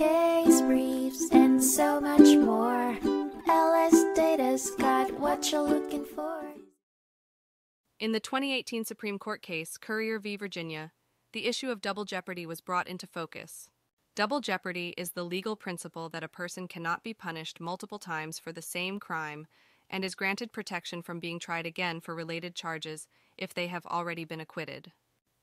case briefs, and so much more. LS Data's got what you're looking for. In the 2018 Supreme Court case, Currier v. Virginia, the issue of double jeopardy was brought into focus. Double jeopardy is the legal principle that a person cannot be punished multiple times for the same crime and is granted protection from being tried again for related charges if they have already been acquitted.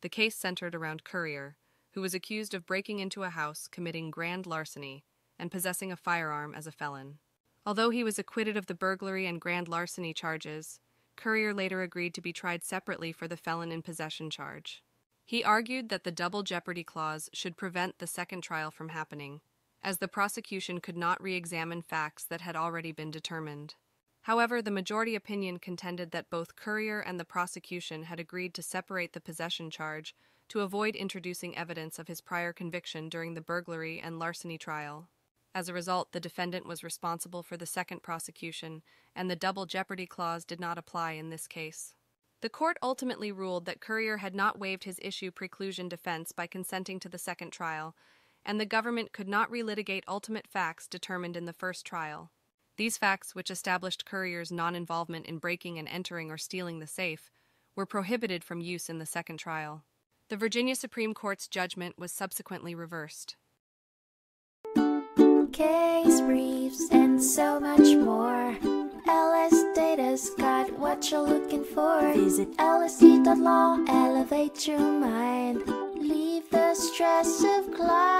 The case centered around Currier, who was accused of breaking into a house, committing grand larceny, and possessing a firearm as a felon. Although he was acquitted of the burglary and grand larceny charges, Currier later agreed to be tried separately for the felon in possession charge. He argued that the double jeopardy clause should prevent the second trial from happening, as the prosecution could not re examine facts that had already been determined. However, the majority opinion contended that both Currier and the prosecution had agreed to separate the possession charge to avoid introducing evidence of his prior conviction during the burglary and larceny trial. As a result, the defendant was responsible for the second prosecution, and the double jeopardy clause did not apply in this case. The court ultimately ruled that Currier had not waived his issue preclusion defense by consenting to the second trial, and the government could not relitigate ultimate facts determined in the first trial. These facts, which established Currier's non involvement in breaking and entering or stealing the safe, were prohibited from use in the second trial. The Virginia Supreme Court's judgment was subsequently reversed. Case briefs, and so much more. LS Data's got what you're looking for. Visit lsd.law, elevate your mind. Leave the stress of class.